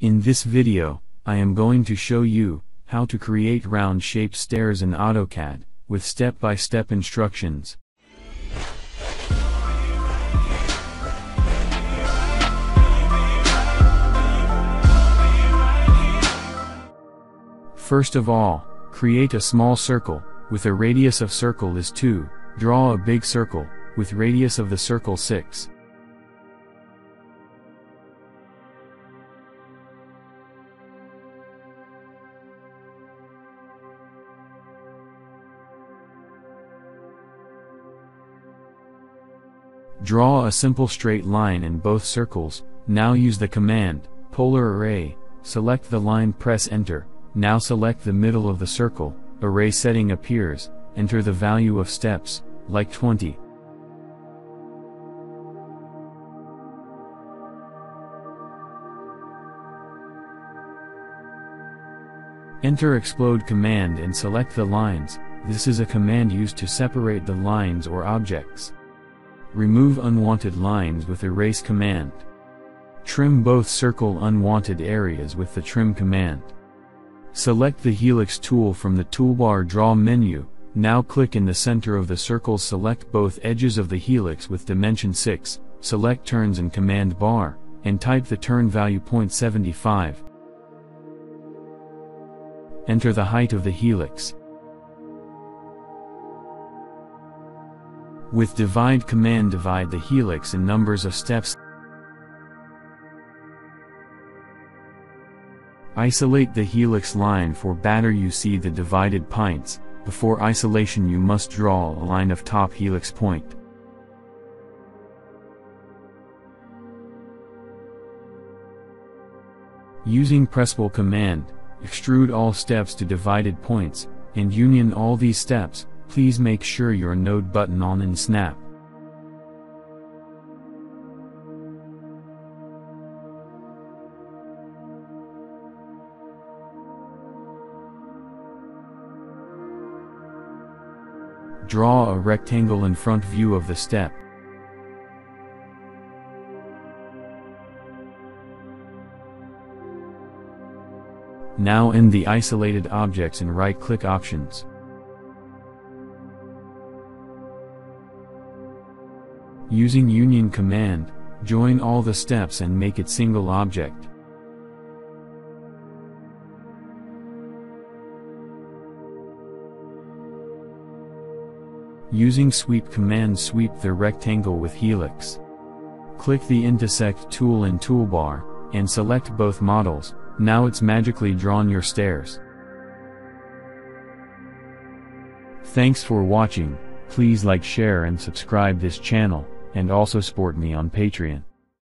In this video, I am going to show you how to create round-shaped stairs in AutoCAD with step-by-step instructions. First of all, create a small circle, with a radius of circle is 2, draw a big circle, with radius of the circle 6. Draw a simple straight line in both circles, now use the command, polar array, select the line press enter, now select the middle of the circle, array setting appears, enter the value of steps, like 20. Enter explode command and select the lines, this is a command used to separate the lines or objects. Remove unwanted lines with erase command. Trim both circle unwanted areas with the trim command. Select the helix tool from the toolbar draw menu, now click in the center of the circle select both edges of the helix with dimension 6, select turns in command bar, and type the turn value 0.75. Enter the height of the helix. With divide command divide the helix in numbers of steps. Isolate the helix line for better you see the divided points, before isolation you must draw a line of top helix point. Using presspull command, extrude all steps to divided points, and union all these steps, please make sure your node button on in snap. Draw a rectangle in front view of the step. Now in the isolated objects and right-click options. Using union command, join all the steps and make it single object. Using sweep command sweep the rectangle with helix. Click the intersect tool in toolbar, and select both models, now it's magically drawn your stairs. Thanks for watching, please like share and subscribe this channel and also support me on Patreon.